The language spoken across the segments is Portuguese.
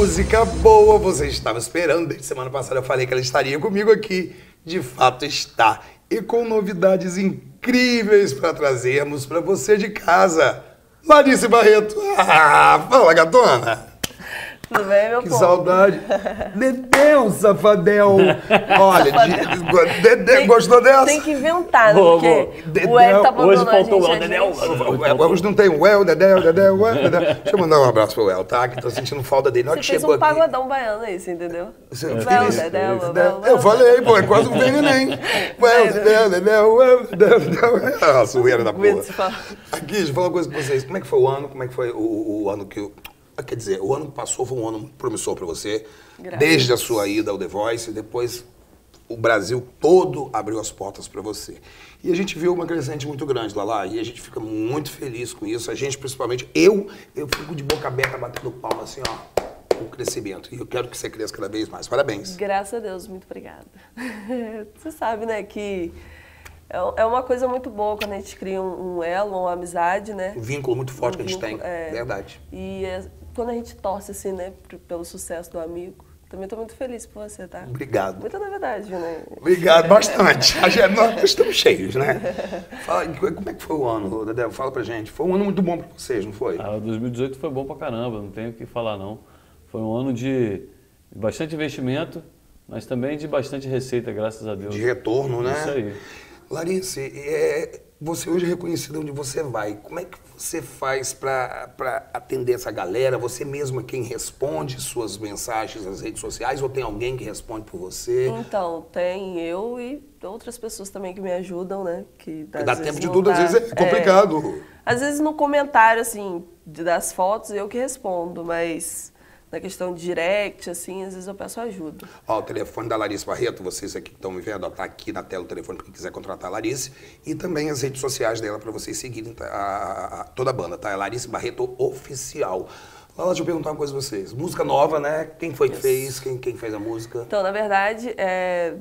música boa você estava esperando. Desde semana passada eu falei que ela estaria comigo aqui. De fato está. E com novidades incríveis para trazermos para você de casa. Larissa Barreto. Ah, fala, gatona. Tudo bem, meu Que povo? saudade. Dedéu, safadel. Olha, de, Dedé, Tem- gostou dessa? Tem que inventar, né? Porque boa. o Hélio tá Dedéu, hoje a faltou o a Dedéu. Hoje não tem o El, Dedéu, Dedéu, Dedéu. Deixa eu mandar um abraço pro El, tá? Que tô sentindo falta dele. Você que fez chegou um aqui. pagodão baiano aí, você entendeu? Você? Dedéu, Dedéu. véu, Eu falei, pô, é quase um vem neném. Ué, Dedéu, Dedéu, Dedéu, Dedéu. Ah, zoeira da porra. Aqui, deixa eu falar uma coisa com vocês. Como é que foi o ano? Como é que foi o, o- o ano que... ah, Quer dizer, o ano que passou foi um ano muito promissor pra você. Graças Desde a sua ida ao The Voice, e depois o Brasil todo abriu as portas pra você. E a gente viu uma crescente muito grande, Lala, e a gente fica muito feliz com isso. A gente, principalmente, eu, eu fico de boca aberta, batendo palma assim, ó, o crescimento. E eu quero que você cresça cada vez mais. Parabéns. Graças a Deus, muito obrigada. Você sabe, né, que é é uma coisa muito boa quando a gente cria um, um elo, uma amizade, né? Um vínculo muito forte que a gente tem. vínculo, é. Verdade. E é, quando a gente torce, assim, né, pelo sucesso do amigo, também tô muito feliz por você, tá? Obrigado. Muita novidade, né? Obrigado, bastante. A gente- Nós estamos cheios, né? Fala, como é que foi o ano, Dedé? Fala pra gente. Foi um ano muito bom pra vocês, não foi? Ah, 2018 foi bom pra caramba, não tenho o que falar não. Foi um ano de bastante investimento, mas também de bastante receita, graças a Deus. De retorno, né? Isso aí. Larissa, é, você hoje é reconhecida onde você vai. Como é que você faz pra pra atender essa galera? Você mesmo é quem responde suas mensagens nas redes sociais ou tem alguém que responde por você? Então, tem eu e outras pessoas também que me ajudam, né? Que às Dá tempo de tudo, às tá- vezes é complicado. Às vezes no comentário, assim, das fotos, eu que respondo, mas na questão de direct, assim, às vezes eu peço ajuda. Ó, o telefone da Larissa Barreto, vocês aqui que estão me vendo, ó, tá aqui na tela o telefone para quem quiser contratar a Larissa. E também as redes sociais dela para vocês seguirem tá, a- a- a- toda a banda, tá? É Larissa Barreto Oficial. Lala, deixa eu perguntar uma coisa pra vocês. Música nova, né? Quem foi que fez? Quem, quem fez a música? Então, na verdade, é,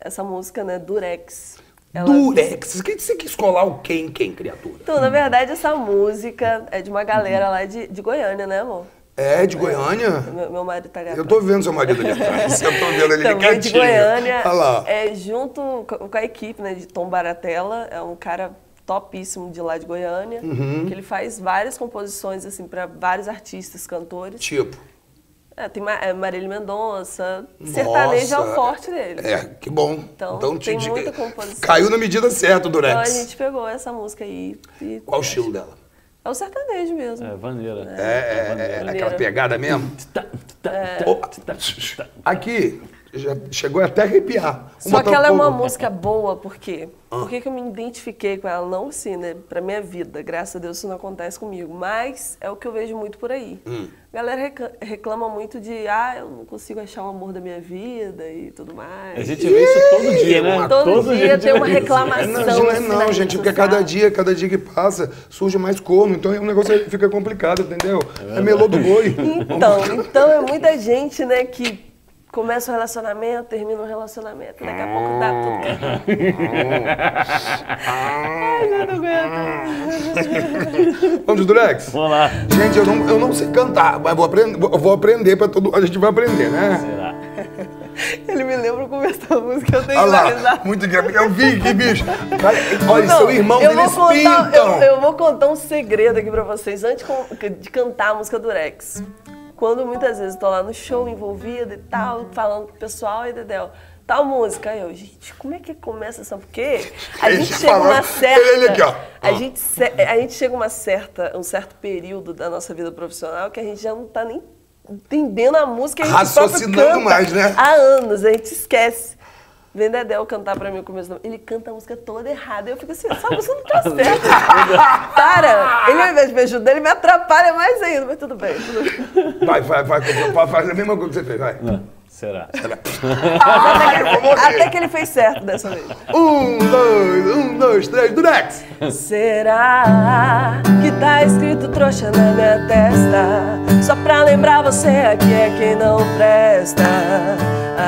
essa música, né, Durex. ela- Durex. Quem você quis colar o quem, quem, criatura? Então, na verdade, essa música é de uma galera lá de, de Goiânia, né, amor? É, de Goiânia? Meu, meu marido tá Eu tô vendo seu marido ali atrás. Eu tô vendo ele ali Também de quietinho. Goiânia, Olha lá. é, junto co- com a equipe né, de Tom Baratella, é um cara topíssimo de lá de Goiânia, Uhum. que ele faz várias composições assim para vários artistas, cantores. Tipo. É, tem é, Marília Mendonça, sertanejo é o forte dele. É, que bom. Então, tem muita composição. Caiu na medida certa, Durex. Então a gente pegou essa música aí. e- Qual o estilo dela? É o sertanejo mesmo. É, vaneira. É, é, é, Maneira. aquela pegada mesmo? É. Aqui, já chegou até a arrepiar. Só que ela é um uma música boa, por quê? Ah. Por que, que eu me identifiquei com ela? Não assim, né? Pra minha vida, graças a Deus isso não acontece comigo. Mas é o que eu vejo muito por aí. Hum. A galera recla- reclama muito de, ah, eu não consigo achar o amor da minha vida e tudo mais. A gente vê isso todo dia, né? Todo dia a tem uma vê isso. reclamação. É, não, não, é assim, não, na gente, porque cada dia, cada dia que passa, surge mais corno, então o negócio fica complicado, entendeu? É melô do boi. Então, então é muita gente, né, que começa o relacionamento, termina o relacionamento, daqui a pouco dá tudo. Ai, eu não aguento. Vamos, Durex? Vamos lá. Gente, eu não, eu não sei cantar, mas vou aprender, vou vou aprender pra todo. A gente vai aprender, né? Será? Ele me lembra o começo da música, eu tenho Olha que lá, muito engraçado. Eu vi que bicho. Cara, Olha, Não, seu irmão, eu eles vou contar, pintam. eu, eu vou contar um segredo aqui pra vocês antes de cantar a música do Rex. Quando muitas vezes eu tô lá no show envolvida e tal, falando pro pessoal, e Dedéu, tal música. Aí eu, gente, como é que começa essa? Porque a gente chega falou, uma certa. ele aqui, ó. A gente, a gente chega uma certa, um certo período da nossa vida profissional que a gente já não tá nem entendendo a música. A gente Raciocinando mais, né? Há anos, a gente esquece. Vem Dedéu cantar pra mim o começo da... Ele canta a música toda errada. Eu fico assim, essa música não tá certa. Para! Ele, ao invés de me ajudar, ele me atrapalha mais ainda. Mas tudo bem. Tudo bem. Vai, vai, vai, faz a mesma coisa que você fez, vai. Ah, Será? Até, que ele, até que ele fez certo dessa vez. Um, dois, um, dois, três, Durex! Será que tá escrito trouxa na minha testa? Só pra lembrar você aqui é quem não presta.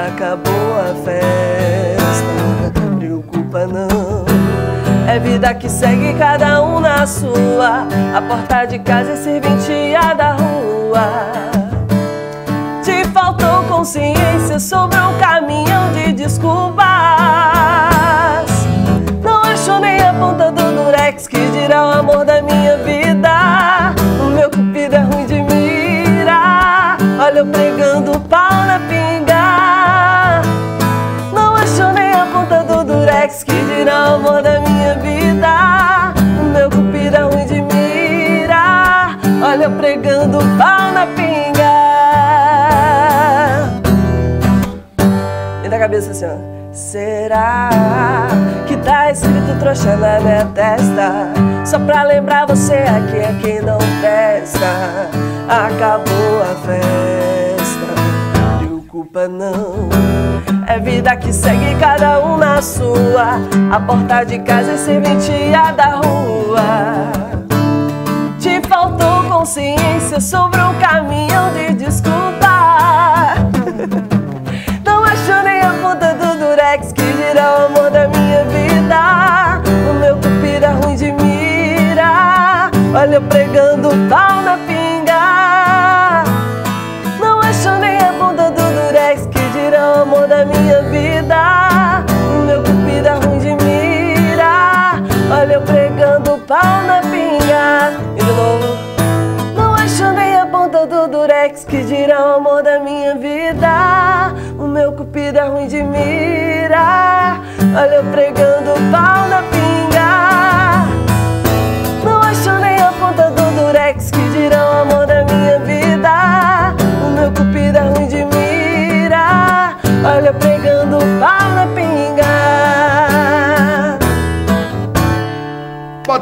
Acabou a festa, preocupa não. É vida que segue cada um na sua. A porta de casa é serventia da rua. Consciência sobre um caminhão de desculpas. Será que tá escrito trouxa na minha testa? Só pra lembrar você aqui é quem não presta. Acabou a festa. Preocupa não. É vida que segue cada um na sua. A porta de casa é serventia da rua. Te faltou consciência sobre um caminhão de desculpa.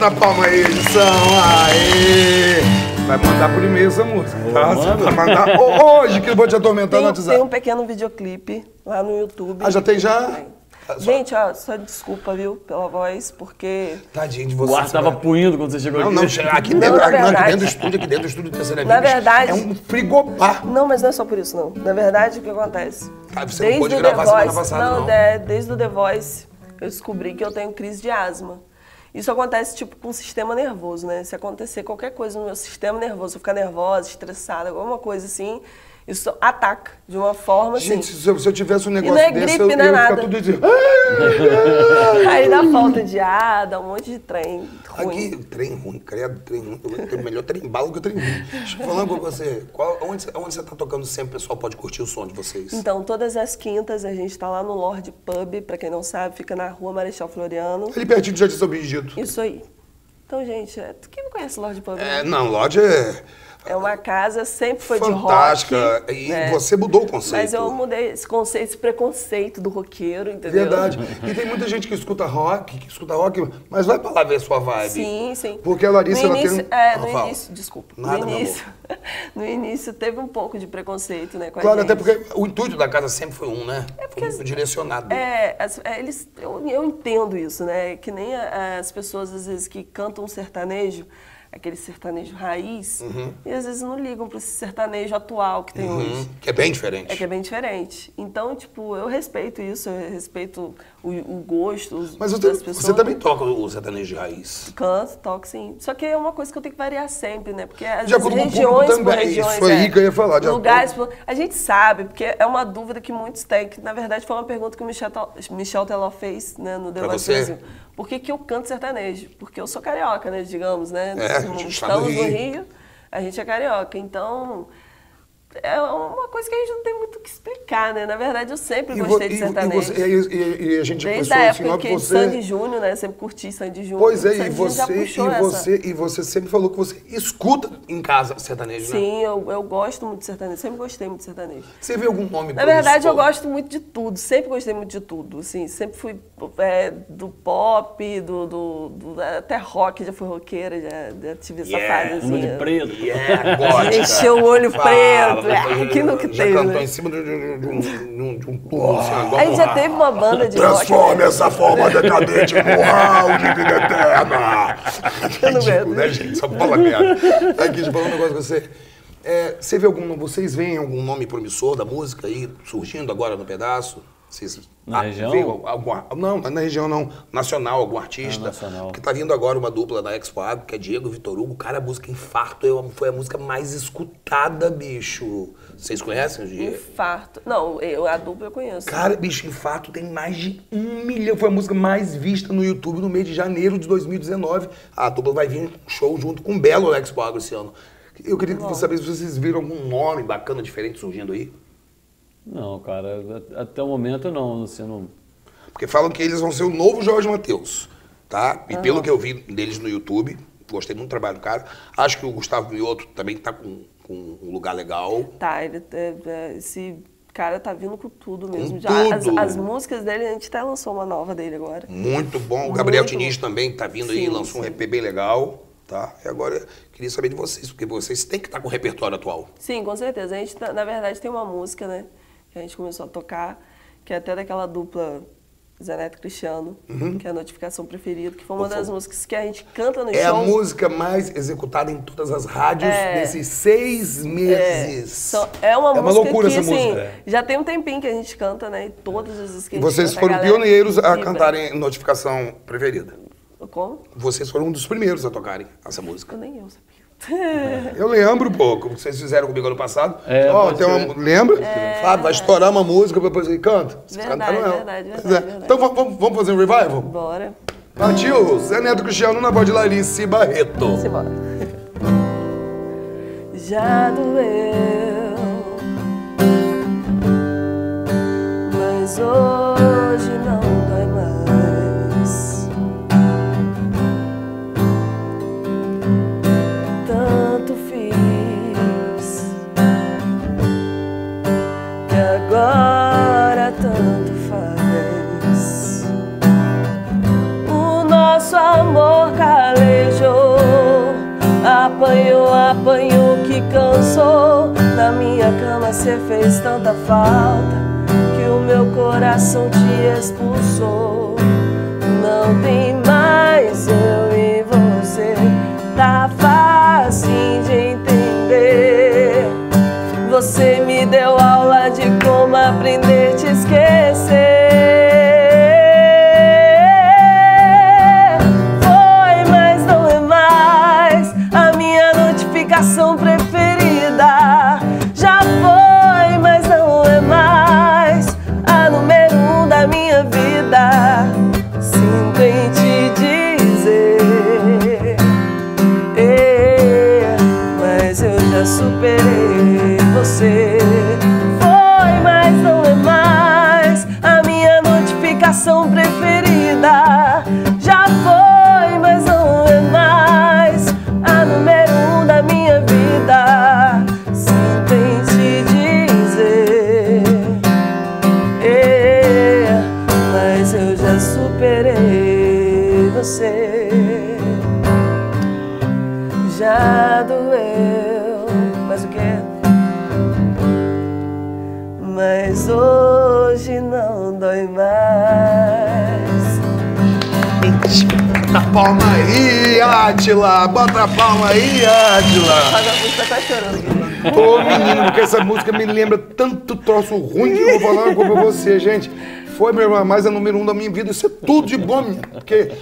Bota a palma aí, edição. Aê! Vai mandar por e-mail essa música. Tá? Você vai mandar hoje que eu vou te atormentar no Tem, WhatsApp. tem um pequeno videoclipe lá no YouTube. Ah, já tem já? Gente, ó, só desculpa, viu, pela voz, porque Tadinho de você. O ar você tava vai- puindo quando você chegou Não, aqui. não, chega aqui Não, dentro, não, aqui verdade- dentro do estúdio, aqui dentro do estúdio do Terceira Na verdade- É um frigobar. Não, mas não é só por isso, não. Na verdade, o que acontece? Ah, você não pôde gravar semana passada, não. é, desde o The Voice, eu descobri que eu tenho crise de asma. Isso acontece, tipo, com o sistema nervoso, né? Se acontecer qualquer coisa no meu sistema nervoso, eu ficar nervosa, estressada, alguma coisa assim, isso ataca de uma forma assim. Gente, se eu, se eu tivesse um negócio não é desse, gripe, eu, não é ia nada. tudo assim. Aí dá falta de ar, dá um monte de trem ruim. Aqui, trem ruim, credo, trem ruim. Melhor trem bala que o trem ruim. Falar com você. Qual, onde, você- onde você tá tocando sempre, o pessoal pode curtir o som de vocês? Então, todas as quintas a gente tá lá no Lorde Pub, pra quem não sabe, fica na rua Marechal Floriano. Ali pertinho do Jardim São Benedito. Isso aí. Então, gente, é- quem não conhece Lorde Pub? É, né? não, Lodge é É uma casa, sempre foi de rock. fantástica. e né? você mudou o conceito. Mas eu mudei esse conceito, esse preconceito do roqueiro, entendeu? Verdade. E tem muita gente que escuta rock, que escuta rock, mas vai pra lá ver a sua vibe. Sim, sim. Porque a Larissa, no ela início, tem um... É, Ah, no fala. início, desculpa. Nada, no início, no início teve um pouco de preconceito, né, Claro, até porque o intuito da casa sempre foi um, né? É porque muito direcionado. É, as- é, eles, eu, eu entendo isso, né? Que nem a- as pessoas, às vezes, que cantam sertanejo, aquele sertanejo raiz, e às vezes não ligam para esse sertanejo atual que tem hoje. Uhum. Que é bem diferente. É que é bem diferente. Então, tipo, eu respeito isso, eu respeito o, o gosto os, Mas das você, pessoas. você também toca o sertanejo de raiz. Canto, toco sim. Só que é uma coisa que eu tenho que variar sempre, né? Porque às De vezes regiões por também. regiões. Isso aí é, que eu ia falar, de lugares por- A gente sabe, porque é uma dúvida que muitos têm, que na verdade foi uma pergunta que o Michel, Michel Teló fez né, no você? Brasil. Por que, que eu canto sertanejo? Porque eu sou carioca, né? Digamos, né? É, gente tá no Estamos. Rio, a gente é carioca. Então. É uma coisa que a gente não tem muito o que explicar, né? Na verdade, eu sempre E, gostei e- de e sertanejo. você- e- e- e a gente Desde a assim, época que de Sandy você... Júnior, né? Sempre curti Sandy Júnior. Pois é, e Sandy você, e, essa. você, e você sempre falou que você escuta em casa sertanejo, né? Sim, eu, eu gosto muito de sertanejo, sempre gostei muito de sertanejo. Você vê algum nome Na verdade, eu gosto muito de tudo, sempre gostei muito de tudo. Assim, sempre fui é, do pop, do, do- do- até rock, já fui roqueira, já, já tive essa Yeah, fase. Assim, de é. preto. Yeah, gótica. Encheu o olho preto, é, que nunca Já teve, cantou né? em cima de, de- de um, de um, de um pulo, assim, agora. A gente já teve uma banda de rock. Transforme essa forma decadente num round de vida eterna. Não Ridículo, né, gente? Só fala merda. Aqui, deixa eu falar um negócio com você. É, você vê algum, vocês veem algum nome promissor da música aí surgindo agora no pedaço? Vocês- Na região? veio algum- não, não é na região não. Nacional, algum artista. Ah, nacional. Porque tá vindo agora uma dupla da Expo Agro, que é Diego Vitor Hugo. Cara, a música Infarto é- foi a música mais escutada, bicho. Vocês conhecem o Diego? Infarto. Não, eu, a dupla eu conheço. Cara, bicho, Infarto tem mais de um milhão. Foi a música mais vista no YouTube no mês de janeiro de 2019. A dupla vai vir um show junto com o Belo na Expo Agro esse ano. Eu queria saber se vocês viram algum nome bacana, diferente surgindo aí. Não, cara, até o momento não, Luciano. Porque falam que eles vão ser o novo Jorge Matheus, tá? E pelo que eu vi deles no YouTube, gostei muito do trabalho do cara. Acho que o Gustavo Mioto também tá com, com um lugar legal. Tá, ele, é, é, esse cara tá vindo com tudo mesmo. Com Já, as, tudo. as músicas dele, a gente até lançou uma nova dele agora. Muito bom. O Gabriel Muito Diniz bom. também tá vindo aí, Sim, lançou um sim. EP bem legal, tá? E agora eu queria saber de vocês, porque vocês têm que estar com o repertório atual. Sim, com certeza. A gente, tá- na verdade, tem uma música, né? Que a gente começou a tocar, que é até daquela dupla Zé Neto e Cristiano, que é a notificação preferida, que foi uma das músicas que a gente canta no É a show. música mais executada em todas as rádios É. nesses seis É, meses. só- é uma É uma música loucura que, essa assim, música. já tem um tempinho que a gente canta, né? E todas as vezes que a gente vocês canta, foram galera pioneiros a cantarem Notificação Preferida. Como? Vocês foram um dos primeiros a tocarem essa música. Eu nem eu sabia. Eu lembro, pô, como vocês fizeram comigo ano passado. É, pode tem uma, lembra? Fábio, vai estourar uma música, depois ele canta. Vocês Verdade, cantaram ela. verdade, Pois verdade, é. verdade. Então vamos, vamos- vamos fazer um revival? Bora. Partiu, Zé Neto Cristiano na voz de Larice Barreto. Vamos embora. Já doeu, mas hoje cama cê fez tanta falta que o meu coração te expulsou. Não tem mais eu e você, tá fácil de entender. Você me deu aula de como aprender te palma aí, Átila! Mas a música tá chorando aqui. Ô, menino, porque essa música me lembra tanto troço ruim que eu vou falar uma coisa pra você, gente. Foi, meu irmão, mais a número um da minha vida. Isso é tudo de bom. Porque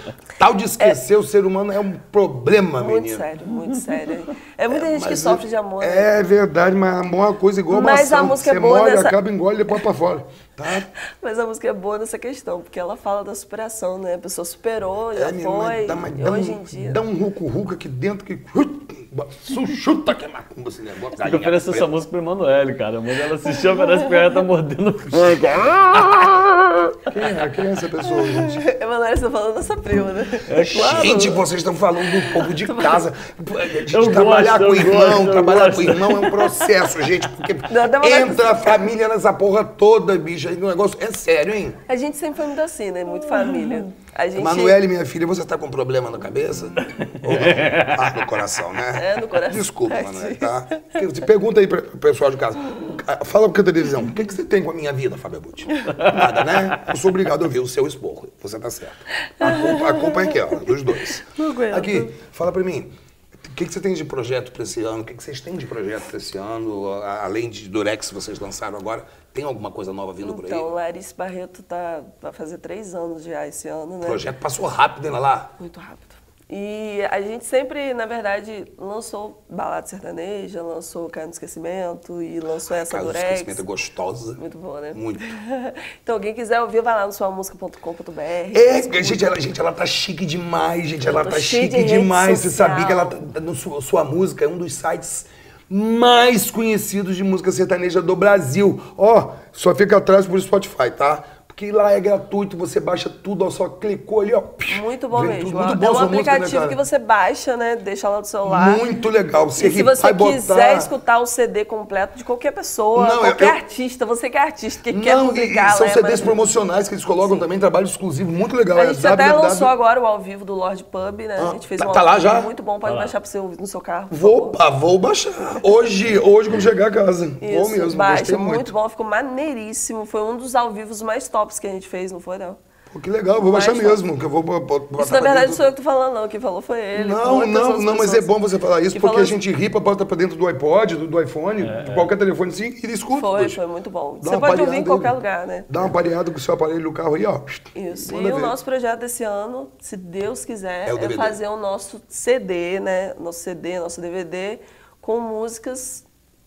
tal de esquecer o ser humano é um problema, Muito menino. sério, muito sério. É muita gente que sofre é- de amor. né? É verdade, mas amor é uma coisa igual Mas maçã. a música é Você boa molha, nessa- acaba, engole e depois pra fora. Tá? Mas a música é boa nessa questão, porque ela fala da superação, né? A pessoa superou, já É, menino, mas foi, dá, mas e dá hoje um, em dia. Dá um ruco-ruco aqui dentro que... Su- Chuta que é macumba esse negócio. Eu ofereço essa música pro Emanuele, cara. Mas ela assistiu, parece que ela tá mordendo frango. Quem é? Quem é essa pessoa, gente? Emanuel, você tá falando dessa prima, né? É claro. Gente, vocês estão falando do povo de casa. De Eu trabalhar gosto, com o irmão, gosto, trabalhar gosto. com o irmão é um processo, gente. Porque vontade entra a família nessa porra toda, bicho. Aí o negócio é sério, hein? A gente sempre foi muito assim, né? Muito família. A gente... Manuele, minha filha, você tá com problema na cabeça? Ou não? Ah, no coração, né? É, no coração. Desculpa, Manuele, sim. tá? Pergunta aí pro pessoal de casa. Fala com a televisão. O que, que você tem com a minha vida, Fábio Abuti? Nada, né? Eu sou obrigado a ouvir o seu esporro. Você tá certo. A culpa, a culpa é ó, dos dois. Não aguento. Aqui, fala pra mim. O que, que você tem de projeto para esse ano? O que, que vocês têm de projeto para esse ano? Além de Durex que vocês lançaram agora, tem alguma coisa nova vindo por aí? Então, Larissa Barreto tá, vai fazer três anos já esse ano, O né? projeto passou rápido, né, lá? Muito rápido. E a gente sempre, na verdade, lançou Balada Sertaneja, lançou Cai no Esquecimento e lançou essa Caso do Durex. esquecimento é gostosa. Muito boa, né? Muito. então, quem quiser ouvir, vai lá no suamusica.com.br. É, gente ela, gente, ela tá chique demais, gente. Ela tá chique rede demais. Você social. sabia que ela tá, no sua, sua música é um dos sites mais conhecidos de música sertaneja do Brasil. Ó, só fica atrás por Spotify, tá? Porque lá é gratuito, você baixa tudo, ó, só clicou ali, ó. Muito bom mesmo. tudo. Muito é bom um sua música, né, aplicativo cara? que você baixa, né? Deixa lá no celular. Muito legal. Você E se você botar... quiser escutar o CD completo de qualquer pessoa, Não, qualquer eu- artista, você que é artista, que quer Não, e- publicar, e são lá, é CDs maravilhoso. promocionais que eles colocam também, trabalho exclusivo, muito legal. A é gente até www. lançou agora o ao vivo do Lord Pub, né? Ah, a gente fez tá- um tá lá já? muito bom, pode Tá baixar pro ouvir no seu carro. Vou, vou baixar. Hoje, hoje quando chegar a casa. vou Isso, mesmo, baixa, muito. muito. bom, ficou maneiríssimo. Foi um dos ao vivos mais tops que a gente fez, não foi, não? Pô, que legal, vou baixar Mais mesmo, que eu vou bo- bo- botar Isso, na verdade, sou eu que tô falando, não. Quem falou foi ele. Não, não, não, mas é bom você falar isso, que porque a gente ripa, bota pra dentro do iPod, do, do iPhone, de qualquer telefone assim, e escuta. Foi, poxa. foi muito bom. Dá Você pode ouvir em qualquer aí. lugar, né? Dá uma pareada com o seu aparelho no carro aí, ó. Isso. Manda e o ver. nosso projeto desse ano, se Deus quiser, É o é, fazer o nosso CD, né? Nosso CD, nosso DVD, com músicas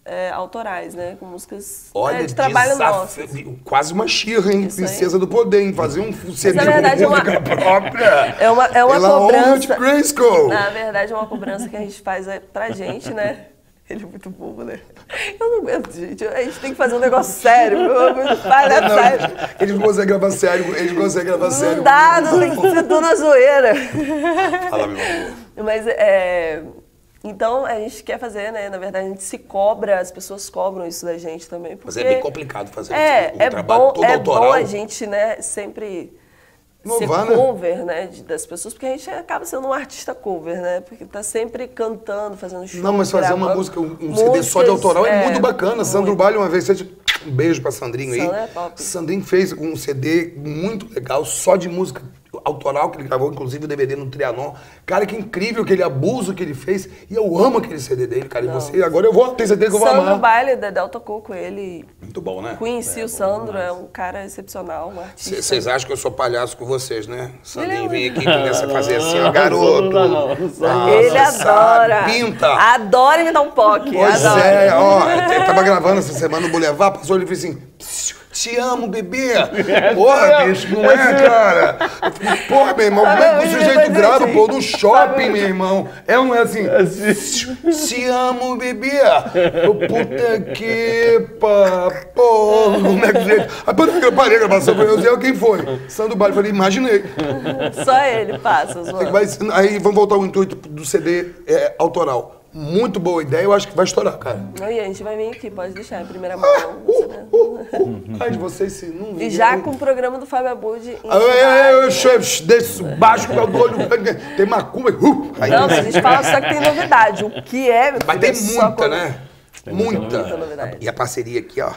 é, autorais, né? Com músicas Olha, é, de trabalho nosso. Quase uma xirra, hein? Isso aí. Princesa do Poder, hein? Fazer um CD na verdade, é com uma- música própria. É uma, é uma de cobrança. Grayskull. Na verdade, é uma cobrança que a gente faz é, pra gente, né? Ele é muito bobo, né? Eu não aguento, gente. A gente tem que fazer um negócio sério. Para, Não, sério. eles não conseguem gravar sério, eles não conseguem gravar sério. Não dá, não tem que ser tudo na zoeira. Fala, meu amor. Mas é. Então a gente quer fazer, né? Na verdade, a gente se cobra, as pessoas cobram isso da gente também. Mas Porque é bem complicado fazer É, um é trabalho bom, todo é autoral. bom a gente, né, sempre Inovar, ser né? cover, né, de- das pessoas, porque a gente acaba sendo um artista cover, né? Porque tá sempre cantando, fazendo show. Não, mas fazer uma música, um, um CD só de músicas, autoral é, muito bacana. Sandro muito. Balho, uma vez, fez- um beijo pra Sandrinho aí. Sandro é top. Sandrinho fez um CD muito legal, só de música autoral, que ele gravou, inclusive o DVD no Trianon. Cara, que incrível aquele abuso que ele fez. E eu amo aquele CD dele, cara. E você, agora eu vou, tenho certeza que eu vou Sandro amar. Baile, Dedel tocou com ele. Muito bom, né? Conheci o Sandro, é um cara excepcional, um artista. Vocês acham que eu sou palhaço com vocês, né? Sandrinho Ele vem é aqui e começa a fazer assim, ó, garoto. não não, Ah, Ele adora. Pinta. Adora me dar um poque. Pois adora. é, ó, eu tava gravando essa semana no Boulevard, passou ele e fez assim, "Psiu, te amo, bebê. Porra, bicho, não é, cara? Eu falei, porra, meu irmão, como é que o sujeito grava, gente, pô, no shopping, meu irmão? É ou não é assim? "Psiu, Te amo, bebê. Eu, puta que pa, porra, como é que o jeito? Aí quando eu parei a gravação, eu Zé, quem foi? Sandro Baile, eu falei, imaginei. Só ele passa. Mas aí vamos voltar ao intuito do CD é, autoral. Muito boa ideia, eu acho que vai estourar, cara. Aí a gente vai vir aqui, pode deixar em primeira mão. né? Uh, uh, uh. Ai, de vocês se não E já com o programa do Fábio Abud em Ah, é, é, é, chefe, desse baixo com o olho. Tem macumba. Uh, aí, Não, a gente fala só que tem novidade. O que é, meu Mas tem é muita, né? muita Muita. Muita novidade. E a parceria aqui, ó.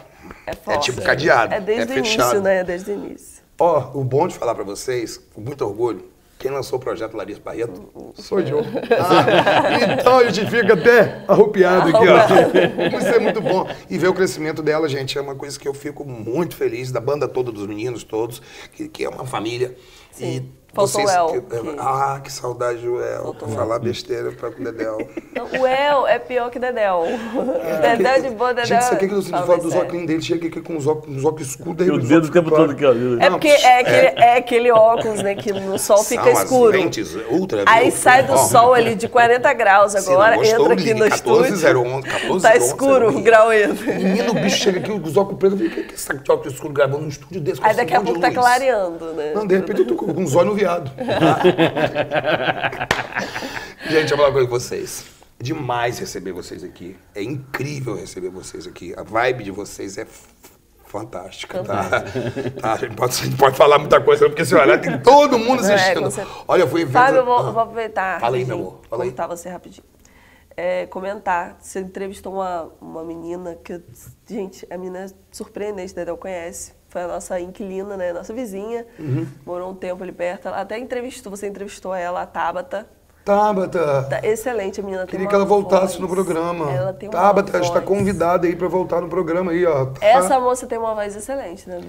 É forte. tipo cadeado. É desde é o início, né? É desde o início. Ó, o bom de falar pra vocês, com muito orgulho, quem lançou o projeto Larissa Barreto sou eu. Ah, então a gente fica até arrupiado aqui, ó. Isso é muito bom. E ver o crescimento dela, gente, é uma coisa que eu fico muito feliz, da banda toda, dos meninos todos, que, que é uma família. Sim. E Faltou vocês, o El, que- que- Ah, que saudade do El. Faltou o El. Falar besteira pra o Dedel. O El é pior que Dedel. Dedel de boa, Dedel. Gente, isso aqui que eu sinto Fala falta dos óculos dele, chega aqui com os óculos, os óculos escuros. E o dedo o tempo todo aqui, ó. É porque é aquele, é aquele óculos, né? Que no sol fica São as escuro. lentes ultra Aí sai do sol ali de 40 graus agora, gostou, entra aqui no 14, estúdio. 011, 14, tá 11, escuro 011. o grau entra. Menino, o bicho chega aqui com os óculos pretos. Eu falei, o que é esse óculos escuro gravando num estúdio desse? Aí daqui a pouco tá luz?" clareando, né? Não, de repente eu tô com uns olhos no viado. Gente, eu vou falar uma coisa com vocês. É demais receber vocês aqui. É incrível receber vocês aqui. A vibe de vocês é fantástica, tá? Tá, A, gente pode, a gente pode falar muita coisa, porque se olhar, tem todo mundo É, assistindo. com certeza. Olha, eu fui ver. Fábio, eu vou, Ah. vou aproveitar. Fala aí, meu amor, fala aí. Você rapidinho. É, comentar. Você entrevistou uma, uma menina que, gente, a menina é surpreendente, Dedel conhece. Foi a nossa inquilina, né? Nossa vizinha. Uhum. Morou um tempo ali perto. Ela até entrevistou, você entrevistou ela, a Tabata. Tabata. Tá, excelente, a menina Queria que ela voltasse voz. no programa. Ela tem uma Tabata voz. está convidada aí para voltar no programa aí, ó. Tá. Essa moça tem uma voz excelente, né,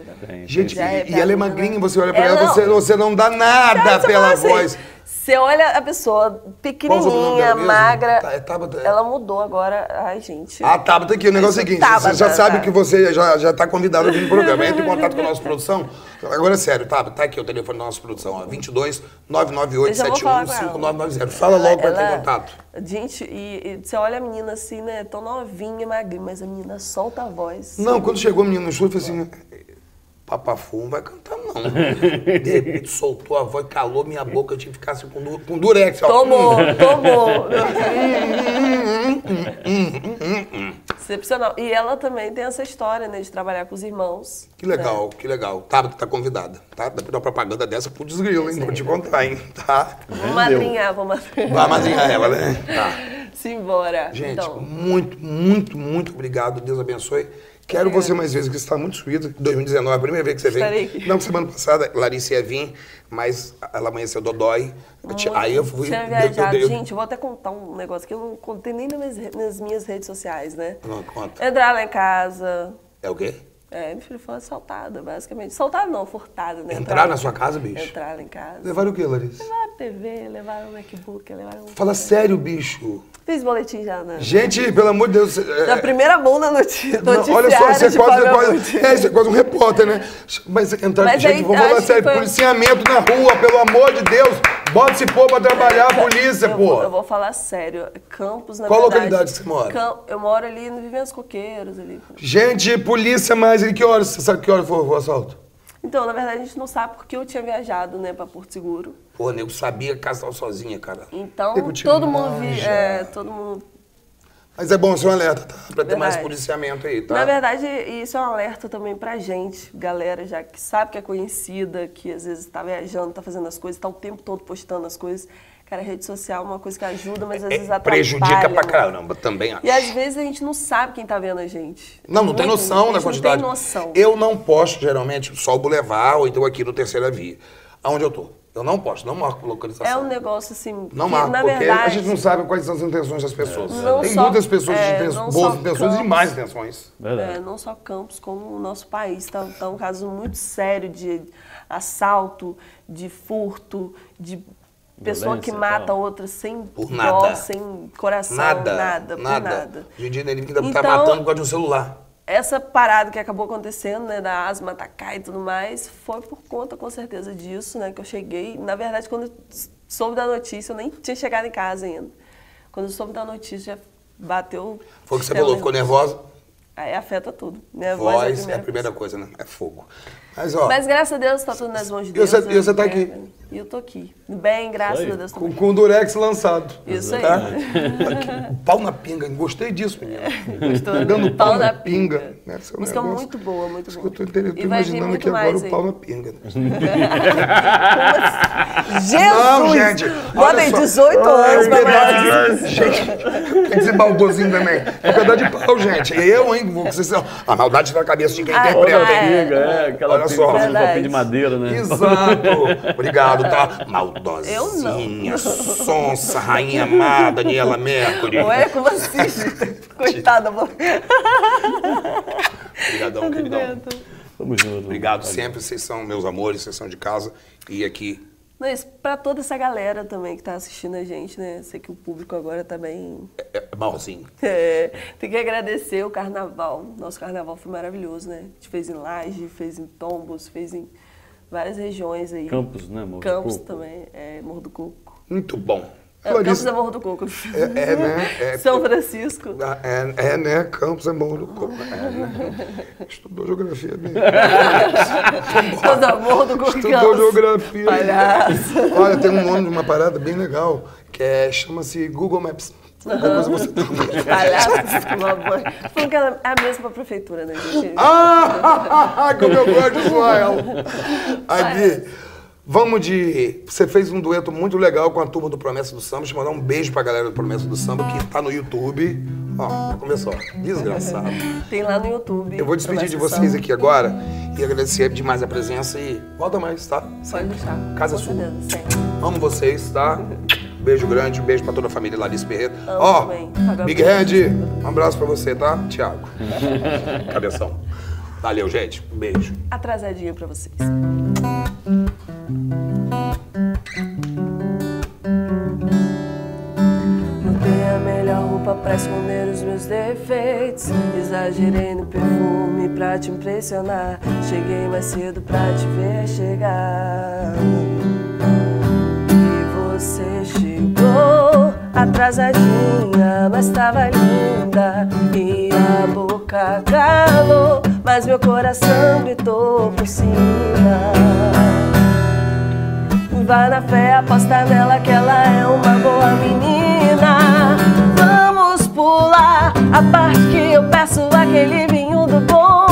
Gente, e, é, e ela é magrinha, né? você olha para ela, é, ela não. você, você não dá nada pela assim, voz. Você olha a pessoa pequenininha, magra. Tá, é Tabata. É. Ela mudou agora. Ai, gente. A Tabata aqui, o negócio é o seguinte: Tabata, você já sabe tá. que você já, já tá convidado vir no programa. Entra em contato com a nossa produção. Agora é sério, Tabata, tá aqui o telefone da nossa produção, ó. 22 998 71 5990. Fala ela, logo ela, pra ter contato. Gente, e, e, você olha a menina assim, né? Tão novinha, magrinha, mas a menina solta a voz. Não, quando chegou a menina no estúdio, eu falei assim, Papafu não vai cantar não. De repente soltou a voz, calou minha boca, eu tive que ficar assim com, du- com durex. ó. Tomou, tomou. Excepcional. E ela também tem essa história, né, de trabalhar com os irmãos. Que legal, que legal. Tabata tá convidada, tá? Dá pra dar uma propaganda dessa pro desgrilo, hein? Vou te contar, hein? Tá? Vamos madrinhar, vamos madrinhar. Vai madrinhar ela, né? Tá. Simbora. Gente, então, muito, muito, muito obrigado. Deus abençoe. Quero você mais vezes, que você está muito suído. 2019, a primeira vez que você. Estarei. Não, semana passada, Larissa ia vir, mas ela amanheceu dodói. Te- Aí eu fui. tinha viajado. eu- eu- Gente, eu vou até contar um negócio que eu não contei nem nas minhas, nas minhas redes sociais, né? Não, conta. Entrar lá em casa. É o quê? É, meu filho foi assaltada, basicamente. Assaltada não, furtada, né? Entrar na sua casa, bicho? Entrar em casa. Levaram o quê, Larissa? Levaram TV, levaram o MacBook, levaram... Fala sério, bicho. Fiz boletim já, né? Gente, pelo amor de Deus. é- Da primeira mão na notícia. Olha só, você é quase, quase, é, você é quase um repórter, né? Mas entrar, Mas gente, aí, vou falar que sério, foi- policiamento na rua, pelo amor de Deus. Bota esse povo pra trabalhar, a polícia, eu, pô. eu vou falar sério. Campos, na Qual verdade... localidade você mora? Cam- eu moro ali no Viventos Coqueiros, ali. Gente, polícia, mas e que horas? Você sabe que hora foi o assalto? Então, na verdade, a gente não sabe porque eu tinha viajado, né, pra Porto Seguro. Pô, nego sabia que a casa tava sozinha, cara. Então, todo mundo vi, é, todo mundo Mas é bom ser um alerta, tá? Pra ter mais policiamento aí, tá? Na verdade, isso é um alerta também pra gente, galera, já que sabe que é conhecida, que às vezes tá viajando, tá fazendo as coisas, tá o tempo todo postando as coisas. Cara, rede social é uma coisa que ajuda, mas às vezes É, atrapalha. prejudica pra né? caramba, também acho. E às vezes a gente não sabe quem tá vendo a gente. Não, não tem Muito, noção a da quantidade. Não tem noção. Eu não posto, geralmente, só o Boulevard ou então aqui no Terceira Via. Aonde eu tô? Eu não posto, não marco localização. É um negócio assim. Não que, marco, na porque verdade, a gente não sabe quais são as intenções das pessoas. Não Tem só- muitas pessoas é, de inten- não boas intenções e más intenções. Verdade. É, não só Campos, como o nosso país está tá um caso muito sério de assalto, de furto, de pessoa que Violência e mata tal. outra sem Por dó, nada. sem coração, Nada, nada, por nada. Hoje em dia ele ainda tá Então- matando por causa de um celular. Essa parada que acabou acontecendo, né, da asma atacar e tudo mais, foi por conta, com certeza, disso, né, que eu cheguei. Na verdade, quando eu soube da notícia, eu nem tinha chegado em casa ainda. Quando eu soube da notícia, já bateu... Foi o que você falou, ficou nervosa? Aí afeta tudo. Minha voz, Voz é a é a primeira primeira coisa, né? É fogo. Mas, ó, Mas graças a Deus tá tudo nas mãos de E Deus. você- e né? você tá É, aqui? E eu tô aqui. Bem, graças aí. a Deus com, com o Durex lançado. Isso aí. Tá? Pau na pinga. Gostei disso, menina. Gostou? Dando pau, na pinga. né? Esse é um Música negócio- muito boa, muito boa. que eu tô, entendendo, E tô imaginando aqui agora mais o aí. pau na pinga. Jesus! Não, gente. olha Bota aí só. 18 anos pra verdade. Gente, tem que gozinho também. É pedaço de pau, gente. Eu, hein? Vocês, a maldade na cabeça de quem Ah, interpreta, Outra hein? pinga, é, aquela Olha só. Verdade. papel de madeira, né? Exato. Obrigado, tá? Maldosinha, Eu não. sonsa, rainha má, Daniela Mercury. Ué, como assim? Coitada. Obrigadão, queridão. Tamo junto. Obrigado sempre, vocês são meus amores, vocês são de casa. E aqui, Mas pra toda essa galera também que tá assistindo a gente, né? Sei que o público agora tá bem é, é malzinho. É, tem que agradecer o carnaval. Nosso carnaval foi maravilhoso, né? A gente fez em Laje, fez em Tombos, fez em várias regiões aí. Campos, né, Morro do Campos Coco? também, é, Morro do Coco. Muito bom. É, Campos é Morro do Coco. é, é, né? É, São Francisco. é, é, né? Campos é bom do coco. É, né? Estudou geografia bem. Todo Morro do Coco. Estudou Campos. geografia. Palhaço. Olha, tem um nome de uma parada bem legal, que é, chama-se Google Maps. Coisa você Palhaço. Falando que ela é a mesma prefeitura, né, gente? Ah, como eu gosto de zoar ela. Aqui, vamos de... Você fez um dueto muito legal com a turma do Promessa do Samba. Deixa eu mandar um beijo pra galera do Promessa do Samba, que tá no YouTube. Ó, começou. Desgraçado. Tem lá no YouTube. Eu vou despedir de vocês Samba. aqui agora e agradecer demais a presença e volta mais, tá? Pode deixar. Casa sua. sempre. Amo vocês, tá? beijo grande, um beijo pra toda a família Larissa Ferreira. Ó. Paga Big. Red, um abraço pra você, tá? Thiago. Cabeção. Valeu, gente. Um beijo. Atrasadinho pra vocês. Botei a melhor roupa pra esconder os meus defeitos. Exagerei no perfume pra te impressionar. Cheguei mais cedo pra te ver chegar. E você chegou atrasadinha, mas tava linda. E a boca calou, mas meu coração gritou por cima. Vai na fé, aposta nela que ela é uma boa menina. Vamos pular a parte que eu peço aquele vinho do bom.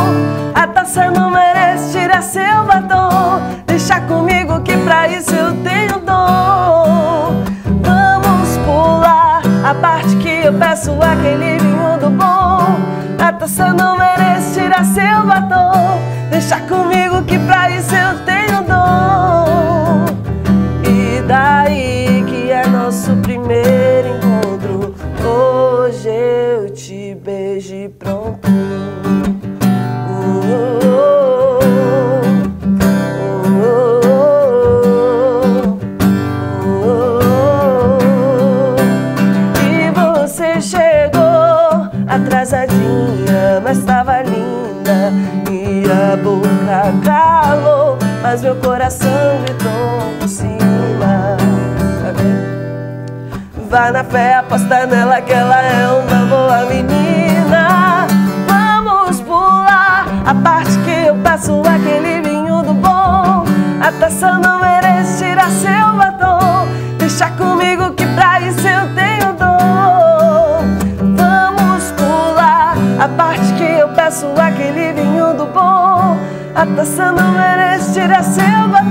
A taça não merece tirar seu batom. Deixa comigo que pra isso eu tenho dom. Vamos pular a parte que eu peço aquele vinho do bom. A taça não merece tirar seu batom. Deixa comigo fé, aposta nela que ela é uma boa menina. Vamos pular a parte que eu passo aquele vinho do bom. A taça não merece tirar seu batom. Deixa comigo que pra isso eu tenho dor. Vamos pular a parte que eu peço aquele vinho do bom. A taça não merece tirar seu batom.